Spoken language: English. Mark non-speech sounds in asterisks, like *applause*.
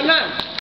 Alam! *laughs*